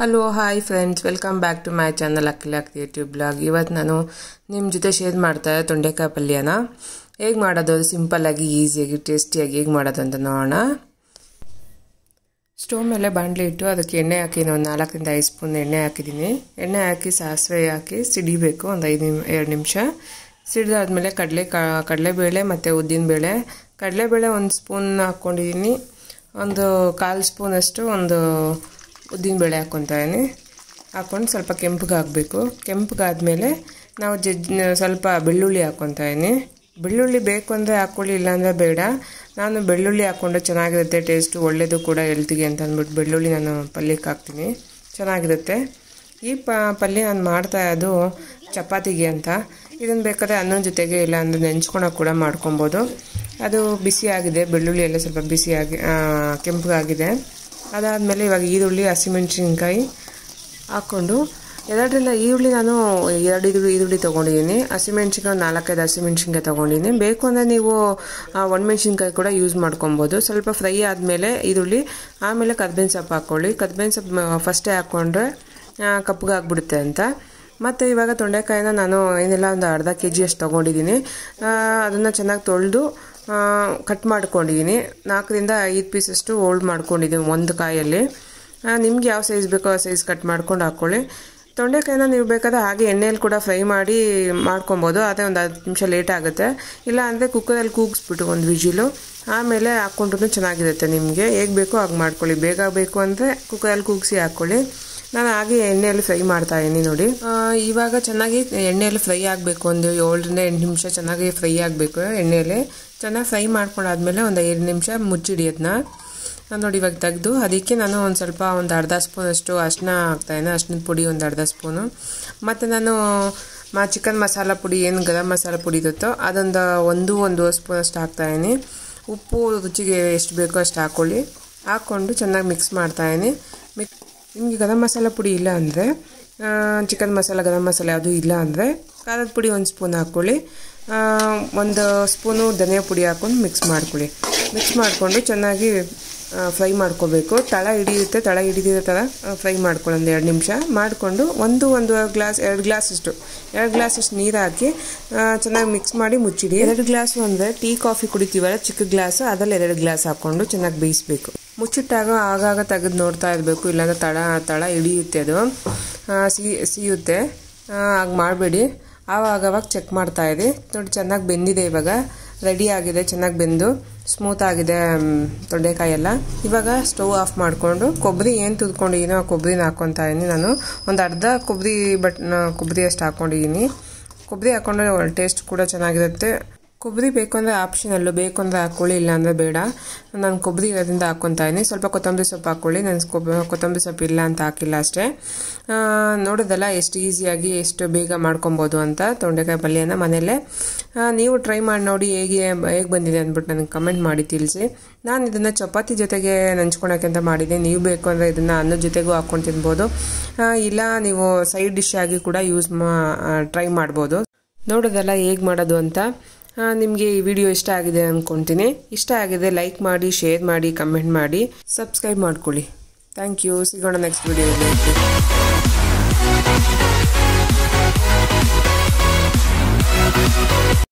Hello hi friends welcome back to my channel Akhila creative blog ಇವತ್ತು ನಾನು ನಿಮ್ಮ ಜೊತೆ ಶೇರ್ ಮಾಡ್ತಾ ಇದ್ದೆ ತೊಂಡೆಕಾಯಿ ಪಲ್ಯನ ಹೇಗೆ ಮಾಡೋದು? ಅದು ಸಿಂಪಲ್ಲಾಗಿ ಈಸಿಯಾಗಿ ಟೇಸ್ಟಿಯಾಗಿ ಹೇಗೆ ಮಾಡೋದು ಅಂತ ನೋಡೋಣ. ಸ್ಟೋವ್ ಮೇಲೆ ಬಾಂಡ್ಲಿ ಇಟ್ಟು ಅದಕ್ಕೆ ಎಣ್ಣೆ ಹಾಕಿ ಒಂದು ನಾಲ್ಕರಿಂದ ಐದು ಸ್ಪೂನ್ ಎಣ್ಣೆ ಹಾಕಿದ್ದೀನಿ. ಎಣ್ಣೆ ಹಾಕಿ, ಸಾಸಿವೆ ಹಾಕಿ ಸಿಡಿಬೇಕು, ಒಂದು ಐದು ನಿಮ್, ಎರಡು ನಿಮಿಷ. ಸಿಡಿದಾದ್ಮೇಲೆ ಕಡಲೆ ಕಡಲೆಬೇಳೆ ಮತ್ತು ಉದ್ದಿನಬೇಳೆ. ಕಡಲೆಬೇಳೆ ಒಂದು ಸ್ಪೂನ್ ಹಾಕ್ಕೊಂಡಿದ್ದೀನಿ ಒಂದು ಕಾಲು ಸ್ಪೂನಷ್ಟು ಒಂದು ಉದ್ದಿನಬೇಳೆ ಇದ್ದೀನಿ. ಹಾಕ್ಕೊಂಡು ಸ್ವಲ್ಪ ಕೆಂಪಗೆ ಹಾಕಬೇಕು. ಕೆಂಪಗಾದ್ಮೇಲೆ ನಾವು ಜಜ್ ಸ್ವಲ್ಪ ಬೆಳ್ಳುಳ್ಳಿ ಹಾಕ್ಕೊತಾಯಿನಿ ಬೆಳ್ಳುಳ್ಳಿ ಬೇಕು ಅಂದರೆ ಹಾಕ್ಕೊಳ್ಳಿ ಇಲ್ಲಾಂದರೆ ಬೇಡ. ನಾನು ಬೆಳ್ಳುಳ್ಳಿ ಹಾಕ್ಕೊಂಡ್ರೆ ಚೆನ್ನಾಗಿರುತ್ತೆ, ಟೇಸ್ಟು ಒಳ್ಳೆಯದು ಕೂಡ, ಹೆಲ್ತಿಗೆ ಅಂತ ಅಂದ್ಬಿಟ್ಟು ಬೆಳ್ಳುಳ್ಳಿ ನಾನು ಪಲ್ಯಕ್ಕೆ ಹಾಕ್ತೀನಿ. ಚೆನ್ನಾಗಿರುತ್ತೆ. ಈ ಪ, ಪಲ್ಯ ನಾನು ಮಾಡ್ತಾ ಇರೋದು ಚಪಾತಿಗೆ ಅಂತ. ಇದನ್ನು ಬೇಕಾದ್ರೆ ಅನ್ನದ ಜೊತೆಗೆ ಇಲ್ಲ ಅಂದರೆ ನೆಂಚ್ಕೊಳಕ್ಕೆ ಕೂಡ ಮಾಡ್ಕೊಬೋದು. ಅದು ಬಿಸಿಯಾಗಿದೆ, ಬೆಳ್ಳುಳ್ಳಿ ಎಲ್ಲ ಸ್ವಲ್ಪ ಬಿಸಿಯಾಗಿ ಕೆಂಪಗಾಗಿದೆ. ಅದಾದಮೇಲೆ ಇವಾಗ ಈರುಳ್ಳಿ, ಹಸಿಮೆಣ್ಸಿನ್ಕಾಯಿ ಹಾಕ್ಕೊಂಡು ಎರಡರಿಂದ ಈರುಳ್ಳಿ ನಾನು ಎರಡು ಈರುಳ್ಳಿ ಈರುಳ್ಳಿ ತೊಗೊಂಡಿದ್ದೀನಿ. ಹಸಿಮೆಣ್ಸಿನ್ಕಾಯಿ ಒಂದು ನಾಲ್ಕೈದು ಹಸಿಮೆಣ್ಸಿನ್ಕಾಯಿ ತೊಗೊಂಡಿದ್ದೀನಿ. ಬೇಕು ಅಂದರೆ ನೀವು ಒಣಮೆಣ್ಸಿನ್ಕಾಯಿ ಕೂಡ ಯೂಸ್ ಮಾಡ್ಕೊಬೋದು. ಸ್ವಲ್ಪ ಫ್ರೈ ಆದಮೇಲೆ ಈರುಳ್ಳಿ, ಆಮೇಲೆ ಕರ್ಬೇವಿನ ಸೊಪ್ಪು ಹಾಕ್ಕೊಳ್ಳಿ ಕರ್ಬೇವಿನ ಸೊಪ್ಪು ಫಸ್ಟೇ ಹಾಕ್ಕೊಂಡ್ರೆ ಕಪ್ಪಗೆ ಆಗ್ಬಿಡುತ್ತೆ ಅಂತ. ಮತ್ತು ಇವಾಗ ತೊಂಡೆಕಾಯಿನ ನಾನು ಏನಿಲ್ಲ ಒಂದು ಅರ್ಧ ಕೆ ಜಿ ಅಷ್ಟು ತೊಗೊಂಡಿದ್ದೀನಿ. ಅದನ್ನು ಚೆನ್ನಾಗಿ ತೊಳೆದು ಕಟ್ ಮಾಡ್ಕೊಂಡಿದ್ದೀನಿ ನಾಲ್ಕರಿಂದ ಐದು ಪೀಸಷ್ಟು ಹೋಲ್ಡ್ ಮಾಡ್ಕೊಂಡಿದ್ದೀನಿ ಒಂದು ಕಾಯಲ್ಲಿ. ನಿಮ್ಗೆ ಯಾವ ಸೈಜ್ ಬೇಕೋ ಆ ಸೈಜ್ ಕಟ್ ಮಾಡ್ಕೊಂಡು ಹಾಕ್ಕೊಳ್ಳಿ ತೊಂಡೆಕಾಯಿನ ನೀವು ಬೇಕಾದ್ರೆ ಹಾಗೆ ಎಣ್ಣೆಯಲ್ಲಿ ಕೂಡ ಫ್ರೈ ಮಾಡಿ ಮಾಡ್ಕೊಬೋದು. ಅದೇ ಒಂದು ಹತ್ತು ನಿಮಿಷ ಲೇಟ್ ಆಗುತ್ತೆ. ಇಲ್ಲ ಅಂದರೆ ಕುಕ್ಕರಲ್ಲಿ ಕೂಗಿಸ್ಬಿಟ್ಟು ಒಂದು ವಿಜಿಲು. ಆಮೇಲೆ ಹಾಕ್ಕೊಂಡ್ರೂ ಚೆನ್ನಾಗಿರುತ್ತೆ ನಿಮಗೆ. ಹೇಗೆ ಬೇಕೋ ಹಾಗೆ ಮಾಡ್ಕೊಳ್ಳಿ. ಬೇಗ ಬೇಕು ಅಂದರೆ ಕುಕ್ಕರಲ್ಲಿ ಕೂಗಿಸಿ ಹಾಕ್ಕೊಳ್ಳಿ ನಾನು ಹಾಗೆ ಎಣ್ಣೆಯಲ್ಲಿ ಫ್ರೈ ಮಾಡ್ತಾ ಇದ್ದೀನಿ ನೋಡಿ. ಇವಾಗ ಚೆನ್ನಾಗಿ ಎಣ್ಣೆಯಲ್ಲಿ ಫ್ರೈ ಆಗಬೇಕು ಒಂದು ಏಳರಿಂದ ಎಂಟು ನಿಮಿಷ ಚೆನ್ನಾಗಿ ಫ್ರೈ ಆಗಬೇಕು ಎಣ್ಣೆಯಲ್ಲಿ. ಚೆನ್ನಾಗಿ ಫ್ರೈ ಮಾಡ್ಕೊಂಡಾದ್ಮೇಲೆ ಒಂದು ಎರಡು ನಿಮಿಷ ಮುಚ್ಚಿಡಿ ಅದನ್ನ ನಾನು ನೋಡಿ ಇವಾಗ ತೆಗೆದು, ಅದಕ್ಕೆ ನಾನು ಒಂದು ಸ್ವಲ್ಪ ಒಂದು ಅರ್ಧ ಸ್ಪೂನಷ್ಟು ಅರ್ಶಿನ ಹಾಕ್ತಾಯಿದ್ದೆ ಅರ್ಶಿನದ ಪುಡಿ ಒಂದು ಅರ್ಧ ಸ್ಪೂನು. ಮತ್ತು ನಾನು ಮಾ ಚಿಕನ್ ಮಸಾಲ ಪುಡಿ ಏನು ಗರಂ ಮಸಾಲ ಪುಡಿ ಇರುತ್ತೋ ಅದೊಂದು ಒಂದು ಒಂದು ಸ್ಪೂನಷ್ಟು ಹಾಕ್ತಾಯಿದ್ದೀನಿ ಉಪ್ಪು ರುಚಿಗೆ ಎಷ್ಟು ಬೇಕೋ ಅಷ್ಟು ಹಾಕ್ಕೊಳ್ಳಿ ಹಾಕ್ಕೊಂಡು ಚೆನ್ನಾಗಿ ಮಿಕ್ಸ್ ಮಾಡ್ತಾಯಿದ್ದೀನಿ ನಿಮಗೆ ಗರಂ ಮಸಾಲ ಪುಡಿ ಇಲ್ಲ ಅಂದರೆ ಚಿಕನ್ ಮಸಾಲೆ, ಗರಂ ಮಸಾಲೆ ಅದು ಇಲ್ಲ ಅಂದರೆ, ಖಾರದ ಪುಡಿ ಒಂದು ಸ್ಪೂನ್ ಹಾಕ್ಕೊಳ್ಳಿ ಒಂದು ಸ್ಪೂನು ಧನಿಯಾ ಪುಡಿ ಹಾಕ್ಕೊಂಡು ಮಿಕ್ಸ್ ಮಾಡ್ಕೊಳ್ಳಿ. ಮಿಕ್ಸ್ ಮಾಡಿಕೊಂಡು ಚೆನ್ನಾಗಿ ಫ್ರೈ ಮಾಡ್ಕೋಬೇಕು. ತಳ ಹಿಡಿಯುತ್ತೆ ತಳ ಹಿಡಿದಿರೋ ಥರ ಫ್ರೈ ಮಾಡ್ಕೊಳ್ಳೋದು ಒಂದು ಎರಡು ನಿಮಿಷ. ಮಾಡಿಕೊಂಡು ಒಂದು ಒಂದು ಗ್ಲಾಸ್ ಎರಡು ಗ್ಲಾಸ್ ಅಷ್ಟು ಎರಡು ಗ್ಲಾಸ್ ಇಷ್ಟು ನೀರು ಹಾಕಿ ಚೆನ್ನಾಗಿ ಮಿಕ್ಸ್ ಮಾಡಿ ಮುಚ್ಚಿಡಿ. ಎರಡು ಗ್ಲಾಸು ಅಂದರೆ ಟೀ ಕಾಫಿ ಕುಡಿತೀವಲ್ಲ ಚಿಕ್ಕ ಗ್ಲಾಸು ಅದರಲ್ಲಿ ಎರಡು ಗ್ಲಾಸ್ ಹಾಕ್ಕೊಂಡು ಚೆನ್ನಾಗಿ ಬೇಯಿಸಬೇಕು. ಮುಚ್ಚಿಟ್ಟಾಗ ಆಗಾಗ ತೆಗೆದು ನೋಡ್ತಾ ಇರಬೇಕು ಇಲ್ಲಾಂದ್ರೆ ತಳ ತಳ ಹಿಡಿಯುತ್ತೆ ಅದು. ಸಿ ಸಿಯುತ್ತೆ. ಹಾಗೆ ಮಾಡಬೇಡಿ. ಆವಾಗವಾಗ ಚೆಕ್ ಮಾಡ್ತಾ ಇರಿ. ನೋಡಿ ಚೆನ್ನಾಗಿ ಬೆಂದಿದೆ ಇವಾಗ. ರೆಡಿ ಆಗಿದೆ, ಚೆನ್ನಾಗಿ ಬೆಂದು ಸ್ಮೂತ್ ಆಗಿದೆ ತೊಂಡೆಕಾಯಿ ಎಲ್ಲ ಇವಾಗ ಸ್ಟವ್ ಆಫ್ ಮಾಡಿಕೊಂಡು ಕೊಬ್ಬರಿ ಏನು ತುದ್ಕೊಂಡಿದ್ದೀನೋ ಆ ಕೊಬ್ಬರಿನ ಹಾಕ್ಕೊತಾ ಇದ್ದೀನಿ ನಾನು. ಒಂದು ಅರ್ಧ ಕೊಬ್ಬರಿ ಬಟ್ ಕೊಬ್ಬರಿ ಅಷ್ಟು ಹಾಕ್ಕೊಂಡಿದ್ದೀನಿ ಕೊಬ್ಬರಿ ಹಾಕ್ಕೊಂಡ್ರೆ ಟೇಸ್ಟ್ ಕೂಡ ಚೆನ್ನಾಗಿರುತ್ತೆ. ಕೊಬ್ಬರಿ ಬೇಕು ಅಂದರೆ ಆಪ್ಷನಲ್ಲು ಬೇಕು ಅಂದರೆ ಹಾಕ್ಕೊಳ್ಳಿ ಇಲ್ಲ ಅಂದರೆ ಬೇಡ. ನಾನು ಕೊಬ್ಬರಿ ಇರೋದ್ರಿಂದ ಹಾಕ್ಕೊತಾ ಇದ್ದೀನಿ. ಸ್ವಲ್ಪ ಕೊತ್ತಂಬರಿ ಸೊಪ್ಪು ಹಾಕ್ಕೊಳ್ಳಿ ನಾನು ಕೊತ್ತಂಬರಿ ಸೊಪ್ಪು ಇಲ್ಲ ಅಂತ ಹಾಕಿಲ್ಲ ಅಷ್ಟೇ. ನೋಡೋದಲ್ಲ, ಎಷ್ಟು ಈಸಿಯಾಗಿ ಎಷ್ಟು ಬೇಗ ಮಾಡ್ಕೊಬೋದು ಅಂತ ತೊಂಡೆಕಾಯಿ ಪಲ್ಯನ ಮನೆಯಲ್ಲೇ. ನೀವು ಟ್ರೈ ಮಾಡಿ ನೋಡಿ ಹೇಗೆ ಹೇಗೆ ಬಂದಿದೆ ಅಂದ್ಬಿಟ್ಟು ನನಗೆ ಕಮೆಂಟ್ ಮಾಡಿ ತಿಳಿಸಿ. ನಾನು ಇದನ್ನು ಚಪಾತಿ ಜೊತೆಗೆ ನೆಂಚ್ಕೊಳಕ್ಕೆ ಅಂತ ಮಾಡಿದೆ. ನೀವು ಬೇಕು ಅಂದರೆ ಇದನ್ನು ಅನ್ನದ ಜೊತೆಗೂ ಹಾಕ್ಕೊಂಡು ತಿನ್ಬೋದು. ಇಲ್ಲ, ನೀವು ಸೈಡ್ ಡಿಶ್ ಆಗಿ ಕೂಡ ಯೂಸ್ ಮಾ ಟ್ರೈ ಮಾಡ್ಬೋದು. ನೋಡೋದಲ್ಲ ಹೇಗೆ ಮಾಡೋದು ಅಂತ. ನಿಮಗೆ ಈ ವಿಡಿಯೋ ಇಷ್ಟ ಆಗಿದೆ ಅಂದ್ಕೊತೀನಿ ಇಷ್ಟ ಆಗಿದೆ ಲೈಕ್ ಮಾಡಿ ಶೇರ್ ಮಾಡಿ ಕಮೆಂಟ್ ಮಾಡಿ ಸಬ್ಸ್ಕ್ರೈಬ್ ಮಾಡ್ಕೊಳ್ಳಿ. ಥ್ಯಾಂಕ್ ಯು ಸಿಗೋಣ ನೆಕ್ಸ್ಟ್ ವಿಡಿಯೋದಲ್ಲಿ